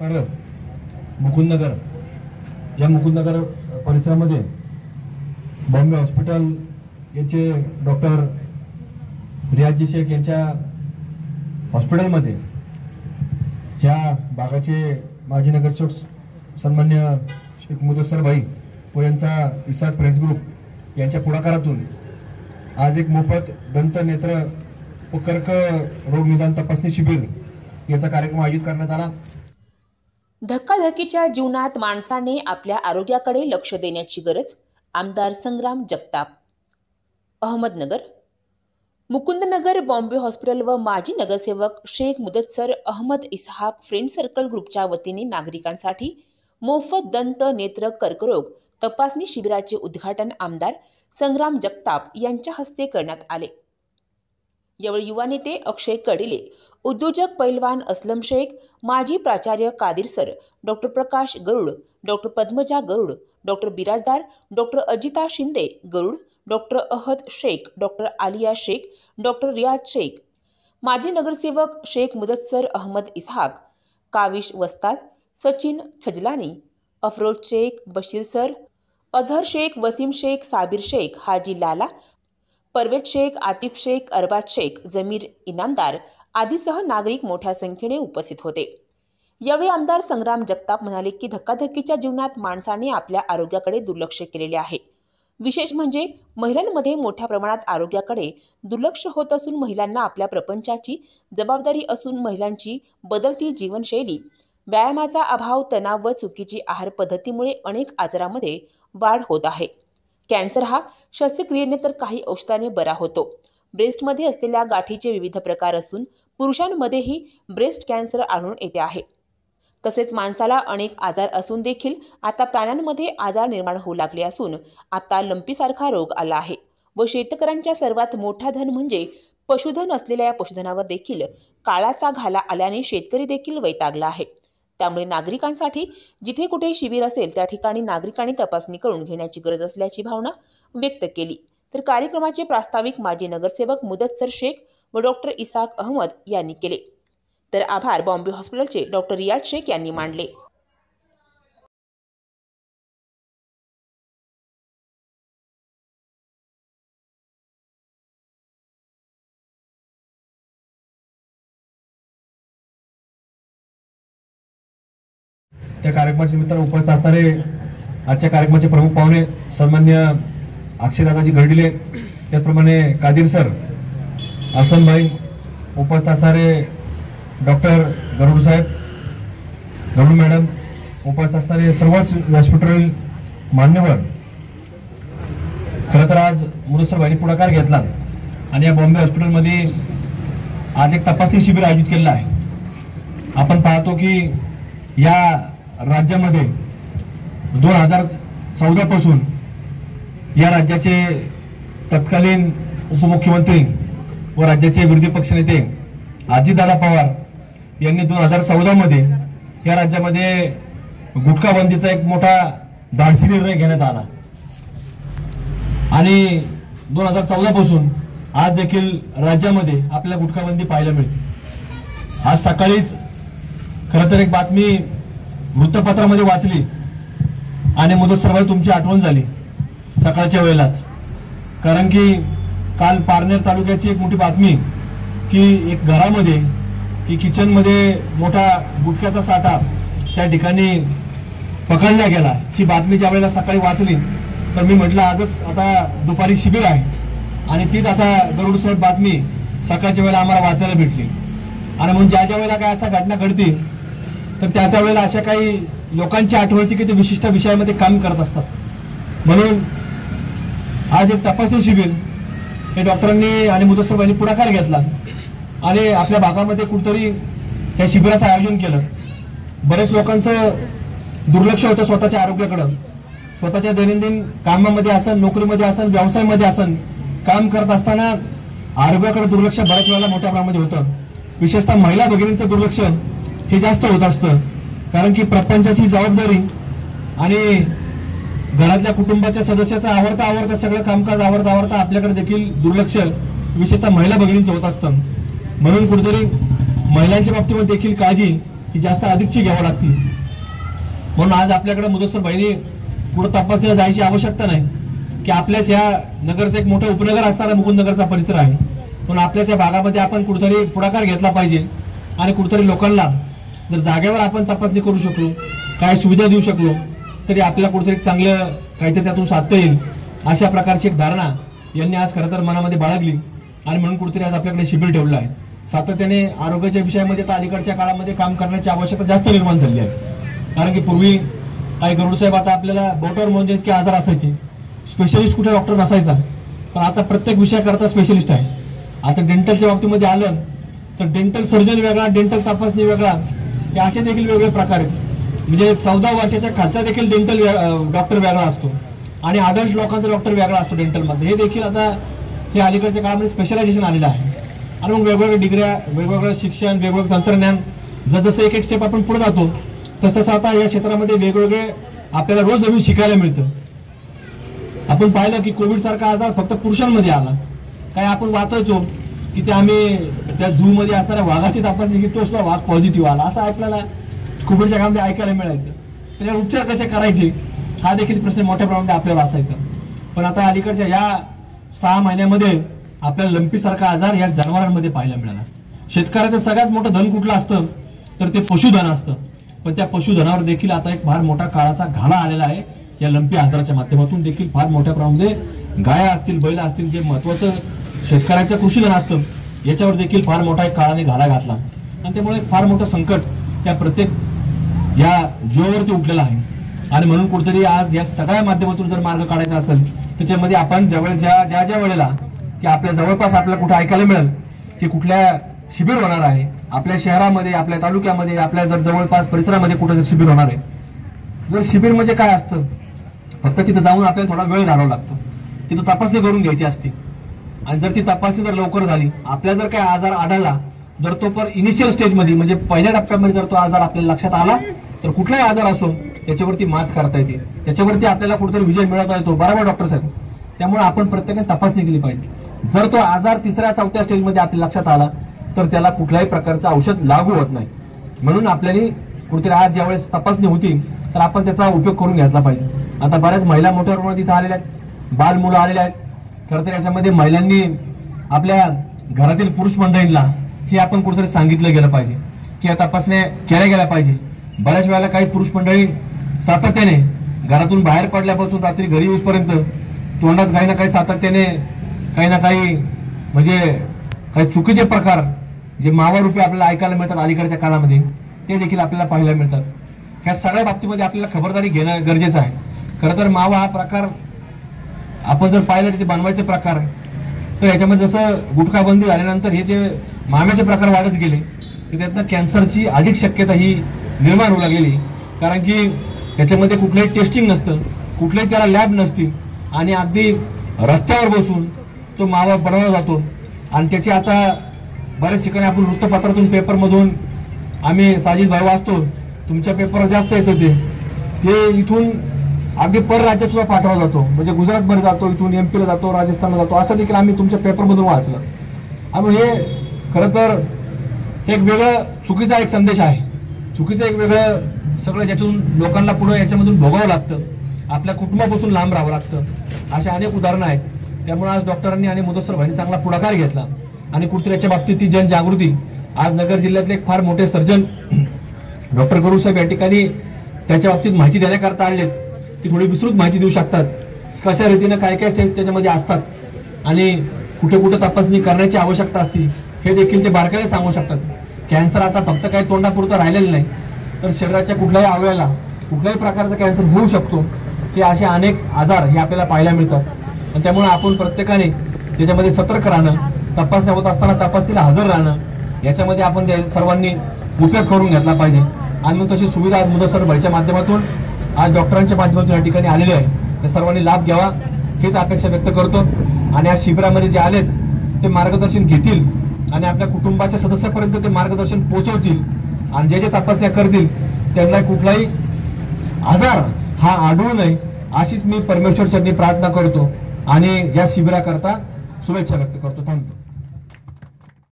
परत मुकुंदनगर. या मुकुंदनगर परिसरामध्ये बॉम्बे हॉस्पिटल यांचे डॉक्टर रियाजी शेख यांच्या हॉस्पिटलमध्ये ज्या भागाचे माजी नगरसेवक सन्मान्य शेख मुदस्सर भाई व यांचा इसाद फ्रेंड्स ग्रुप यांच्या पुढाकारातून आज एक मोफत दंत नेत्र व कर्क रोग निदान तपासणी शिबिर याचा कार्यक्रम आयोजित करण्यात आला. धक्काधकीच्या जीवनात माणसाने आपल्या आरोग्याकडे लक्ष देण्याची गरज आमदार संग्राम जगताप. अहमदनगर. मुकुंदनगर बॉम्बे हॉस्पिटल व माजी नगरसेवक शेख मुदत्सर अहमद इसहाक फ्रेंड सर्कल ग्रुपच्या वतीने नागरिकांसाठी मोफत दंत नेत्र कर्करोग तपासणी शिबिराचे उद्घाटन आमदार संग्राम जगताप यांच्या हस्ते करण्यात आले. यावेळी युवा नेते अक्षय कडिले. उद्योजक पैलवान असलम शेख माजी प्राचार्य Kadir sir doctor Prakash Garud doctor Padmaja Garud doctor Birajdar doctor Ajita Shinde Garud doctor Ahad Shaikh doctor Aliya Shaikh doctor Riyaz Shaikh माजी नगरसेवक शेख मुदत्सर अहमद इसहाक काविश वस्ताद सचिन छजलानी अफरोज शेख बशीर सर अझहर शेख वसीम शेख साबिर शेख हाजी लाला परवेज शेख आतिफ शेख अरबाज शेख जमीर इनामदार आदीसह नागरिक मोठ्या संख्येने उपस्थित होते. यावेळी आमदार संग्राम जगताप म्हणाले की धक्काधक्कीच्या जीवनात माणसाने आपल्या आरोग्याकडे दुर्लक्ष केलेले आहे. विशेष म्हणजे महिलांमध्ये मोठ्या प्रमाणात आरोग्याकडे दुर्लक्ष होत असून महिलांना आपल्या प्रपंचाची जबाबदारी असून महिलांची बदलती जीवनशैली व्यायामाचा अभाव तणाव व चुकीची आहार पद्धतीमुळे अनेक आजारामध्ये वाढ होत आहे. कॅन्सर हा शस्त्रक्रियेने तर काही औषधाने बरा होतो. ब्रेस्टमध्ये असलेल्या गाठीचे विविध प्रकार असून पुरुषांमध्येही ब्रेस्ट कॅन्सर आढळून येते आहे. तसेच माणसाला अनेक आजार असून देखील आता प्राण्यांमध्ये आजार निर्माण होऊ लागले असून आता लंपीसारखा रोग आला आहे व शेतकऱ्यांच्या सर्वात मोठा धन म्हणजे पशुधन असलेल्या या पशुधनावर देखील काळाचा घाला आल्याने शेतकरी देखील वैतागला आहे. त्यामुळे नागरिकांसाठी जिथे कुठे शिबिर असेल त्या ठिकाणी नागरिकांनी तपासणी करून घेण्याची गरज असल्याची भावना व्यक्त केली. तर कार्यक्रमाचे प्रास्ताविक माजी नगरसेवक मुदत्सर शेख व डॉक्टर इसाक अहमद यांनी केले. तर आभार बॉम्बे हॉस्पिटलचे डॉक्टर रियाज शेख यांनी मांडले त्या कार्यक्रमाच्या निमित्तानं उपस्थित असणारे आजच्या कार्यक्रमाचे प्रमुख पाहुणे सन्मान्य अक्षयदादाजी घरडिले त्याचप्रमाणे कादिर सर भाई उपस्थित असणारे डॉक्टर गरुड साहेब गरुड मॅडम उपस्थित असणारे सर्वच व्यासपीठावरील मान्यवर. खरं तर आज मुनुसरबाईंनी पुढाकार घेतला आणि या बॉम्बे हॉस्पिटलमध्ये आज एक तपासणी शिबिर आयोजित केलेलं आहे. आपण पाहतो की या राज्यामध्ये दोन हजार चौदापासून या राज्याचे तत्कालीन उपमुख्यमंत्री व राज्याचे विरोधी पक्षनेते अजितदादा पवार यांनी दोन हजार चौदामध्ये या राज्यामध्ये गुटखाबंदीचा एक मोठा धाडसी निर्णय घेण्यात आला. आणि दोन हजार चौदापासून आज देखील राज्यामध्ये आपल्याला गुटखाबंदी पाहायला मिळते. आज सकाळीच खरं तर एक बातमी वृत्तपत्रामध्ये वाचली. आणि मुदत सर्वात तुमची आठवण झाली. सकाळच्या वेळेलाच. कारण की काल पारनेर तालुक्याची एक मोठी बातमी की एक घरामध्ये की किचनमध्ये मोठा गुटख्याचा साठा त्या ठिकाणी पकडला गेला. ही बातमी ज्या वेळेला सकाळी वाचली तर मी म्हटलं आजच आता दुपारी शिबिर आहे. आणि तीच आता गरुड साहेब बातमी सकाळच्या वेळेला आम्हाला वाचायला भेटली. आणि म्हणून ज्या ज्या वेळेला काय असा घटना घडतील तर त्या त्या वेळेला अशा काही लोकांच्या आठवण की ते विशिष्ट विषयामध्ये काम करत असतात. म्हणून आज एक तपासणी शिबिर हे डॉक्टरांनी आणि मुदस्सरबाईंनी पुढाकार घेतला आणि आपल्या भागामध्ये कुठतरी या शिबिराचं आयोजन केलं. बरेच लोकांचं दुर्लक्ष होतं स्वतःच्या आरोग्याकडं. स्वतःच्या दैनंदिन कामामध्ये असन नोकरीमध्ये असन व्यवसायामध्ये असन काम करत असताना आरोग्याकडे दुर्लक्ष बऱ्याच वेळेला मोठ्या प्रमाणामध्ये होतं. विशेषतः महिला भगिनींचं दुर्लक्ष हे जास्त होत असतं. कारण की प्रपंचाची जबाबदारी आणि घरातल्या कुटुंबाच्या सदस्याचं आवडता आवडता सगळं कामकाज आवडता आवडता आपल्याकडे देखील दुर्लक्ष विशेषतः महिला भगिनींचं होत असतं. म्हणून कुठेतरी महिलांच्या बाबतीमध्ये देखील काळजी ही जास्त अधिकची घ्यावं लागते. म्हणून आज आपल्याकडे मुदस्सर बहिणी पुढे तपासणीला जायची आवश्यकता नाही. की आपल्याच या नगरचं एक मोठं उपनगर असणारा मुकुंदनगरचा परिसर आहे. म्हणून आपल्याच या भागामध्ये आपण कुठेतरी पुढाकार घेतला पाहिजे. आणि कुठेतरी लोकांना जर जागेवर आपण तपासणी करू शकलो काय सुविधा देऊ शकलो तरी आपल्याला कुठेतरी चांगलं काहीतरी त्यातून साधता येईल. अशा प्रकारची एक धारणा यांनी आज खरं तर मनामध्ये बाळगली आणि म्हणून कुठेतरी आज आपल्याकडे शिबिर ठेवलं आहे. सातत्याने आरोग्याच्या विषयामध्ये तर अलीकडच्या काळामध्ये काम करण्याची आवश्यकता जास्त निर्माण झाली आहे. कारण की पूर्वी काही गरुडसाहेब आता आपल्याला बोटावर म्हणजे इतके आजार असायचे. स्पेशलिस्ट कुठे डॉक्टर नसायचा. पण आता प्रत्येक विषयाकरता स्पेशलिस्ट आहे. आता डेंटलच्या बाबतीमध्ये आलं तर डेंटल सर्जन वेगळा डेंटल तपासणी वेगळा. हे असे देखील वेगवेगळे प्रकार आहेत. म्हणजे चौदा वर्षाच्या खालचा देखील डेंटल डॉक्टर वेगळा असतो. आणि आदर्श लोकांचा डॉक्टर वेगळा असतो डेंटलमध्ये हे देखील आता हे अलीकडच्या काळामध्ये स्पेशलायझेशन आलेलं आहे. आणि मग वेगवेगळ्या डिग्र्या वेगवेगळं शिक्षण वेगवेगळं तंत्रज्ञान जसजसं एक एक स्टेप आपण पुढे जातो तसं तसं आता या क्षेत्रामध्ये वेगवेगळे आपल्याला रोज नवीन शिकायला मिळतं. आपण पाहिलं की कोविड सारखा आजार फक्त पुरुषांमध्ये आला. काय आपण वाचायचो की ते आम्ही त्या झू मध्ये असणाऱ्या वाघाची तपासणी की तोच वाघ पॉझिटिव्ह आला. असं आपल्याला कोविडच्या काळामध्ये ऐकायला मिळायचं. त्याच्यावर उपचार कसे करायचे हा देखील प्रश्न मोठ्या प्रमाणात आपल्याला असायचा पण आता अलीकडच्या या सहा महिन्यामध्ये आपल्याला लंपीसारखा आजार या जनावरांमध्ये पाहायला मिळाला. शेतकऱ्याचं सगळ्यात मोठं धन कुठलं असतं? तर ते पशुधन असतं. पण त्या पशुधनावर देखील आता एक फार मोठा काळाचा घाला आलेला आहे. या लंपी आजाराच्या माध्यमातून देखील फार मोठ्या प्रमाणामध्ये गाया असतील बैल असतील जे महत्वाचं शेतकऱ्याचं कृषीधन असतं याच्यावर देखील फार मोठा एक काळाने घाला घातला. आणि त्यामुळे फार मोठं संकट या प्रत्येक या जीवावरती उठलेलं आहे. आणि म्हणून कुठेतरी आज या सगळ्या माध्यमातून जर मार्ग काढायचा असेल त्याच्यामध्ये आपण जवळ ज्या ज्या ज्या वेळेला की आपल्या जवळपास आपल्याला कुठे ऐकायला मिळेल की कुठल्या शिबिर होणार आहे आपल्या शहरामध्ये आपल्या तालुक्यामध्ये आपल्या जर जवळपास परिसरामध्ये कुठं जर शिबिर होणार आहे जर शिबिर म्हणजे काय असतं? फक्त तिथं जाऊन आपल्याला थोडा वेळ घालावा लागतो. तिथं तपासणी करून घ्यायची असते. आणि जर ती तपासणी जर लवकर झाली आपल्याला जर काय आजार आढळला जर तो पर इनिशियल स्टेजमध्ये म्हणजे पहिल्या टप्प्यामध्ये जर तो आजार आपल्याला लक्षात आला तर कुठलाही आजार असो त्याच्यावरती मात करता येते. त्याच्यावरती आपल्याला कुठेतरी विजय मिळवता येतो. बरोबर डॉक्टर साहेब. त्यामुळे आपण प्रत्येकाने तपासणी केली पाहिजे. जर तो आजार तिसऱ्या चौथ्या स्टेजमध्ये आपल्या लक्षात आला तर त्याला कुठल्याही प्रकारचं औषध लागू होत नाही. म्हणून आपल्याला कुठेतरी आज ज्यावेळेस तपासणी होती तर आपण त्याचा उपयोग करून घेतला पाहिजे. आता बऱ्याच महिला मोठ्या प्रमाणात इथं आलेल्या आहेत. बाल मुलं आलेल्या आहेत. खरं तर याच्यामध्ये महिलांनी आपल्या घरातील पुरुष मंडळींना हे आपण कुठेतरी सांगितलं गेलं पाहिजे. की या तपासण्या केल्या गेल्या पाहिजे. बऱ्याच वेळेला काही पुरुष मंडळी सातत्याने घरातून बाहेर पडल्यापासून रात्री घरी येऊपर्यंत तोंडात काही ना काही सातत्याने काही ना काही म्हणजे काही चुकीचे प्रकार जे मावारूपी आपल्याला ऐकायला मिळतात अलीकडच्या काळामध्ये ते देखील आपल्याला पाहायला मिळतात. ह्या सगळ्या बाबतीमध्ये आपल्याला खबरदारी घेणं गरजेचं आहे. खरं तर मावा हा प्रकार आपण जर पाहिलं ते बनवायचे प्रकार तर याच्यामध्ये जसं गुटखाबंदी झाल्यानंतर हे जे माव्याचे प्रकार वाढत गेले तर त्यातनं कॅन्सरची अधिक शक्यता ही निर्माण होऊ लागलेली. कारण की त्याच्यामध्ये कुठलंही टेस्टिंग नसतं कुठलंही त्याला लॅब नसती आणि अगदी रस्त्यावर बसून तो मावा बनवला जातो. आणि त्याची आता बऱ्याच ठिकाणी आपण वृत्तपत्रातून पेपरमधून आम्ही साजिद भाई वाचतो तुमच्या पेपरवर जास्त येतं ते. ते इथून अगदी परराज्यात सुद्धा पाठवला जातो. म्हणजे गुजरातमध्ये जातो इथून एमपीला जातो राजस्थानला जातो. असं देखील आम्ही तुमच्या पेपरमधून वाचलं. आणि हे खरं तर एक वेगळं चुकीचा एक संदेश आहे. चुकीचं एक वेगळं सगळं ज्यातून लोकांना पुढे याच्यामधून भोगावं लागतं. आपल्या कुटुंबापासून लांब राहावं लागतं. अशा अनेक उदाहरणं आहेत. त्यामुळे आज डॉक्टरांनी आणि मुदस्सर भाईंनी चांगला पुढाकार घेतला. आणि कुठेतरी याच्या बाबतीत ती जनजागृती. आज नगर जिल्ह्यातले एक फार मोठे सर्जन डॉक्टर गुरुसाहेब साहेब या ठिकाणी त्याच्या बाबतीत माहिती देण्याकरता आणलेत ती थोडी विस्तृत माहिती देऊ शकतात. कशा रीतीनं काय काय स्टेप त्याच्यामध्ये असतात आणि कुठे कुठे तपासणी करण्याची आवश्यकता असते हे देखील ते बारकाईने सांगू शकतात. कॅन्सर आता फक्त काही तोंडापुरतं राहिलेलं नाही तर शरीराच्या कुठल्याही अवयवाला कुठल्याही प्रकारचा कॅन्सर होऊ शकतो हे असे अनेक आजार हे आपल्याला पाहायला मिळतात. आणि त्यामुळे आपण प्रत्येकाने त्याच्यामध्ये सतर्क राहणं तपासण्या होत असताना तपासणीला हजर राहणं याच्यामध्ये आपण त्या सर्वांनी उपयोग करून घेतला पाहिजे. आणि मग तशी सुविधा आज मुदसर भाईच्या माध्यमातून आज डॉक्टरांच्या माध्यमातून या ठिकाणी आलेले आहे. त्या सर्वांनी लाभ घ्यावा हीच अपेक्षा व्यक्त करतो. आणि या शिबिरामध्ये जे आलेत ते मार्गदर्शन घेतील. आणि आपल्या कुटुंबाच्या सदस्यापर्यंत ते मार्गदर्शन पोहोचवतील. आणि जे जे तपासण्या करतील त्यांना कुठलाही आजार हा आढळू नये अशीच मी परमेश्वर चरणी प्रार्थना करतो. आणि या शिबिराकरता शुभेच्छा व्यक्त करतो. थांबतो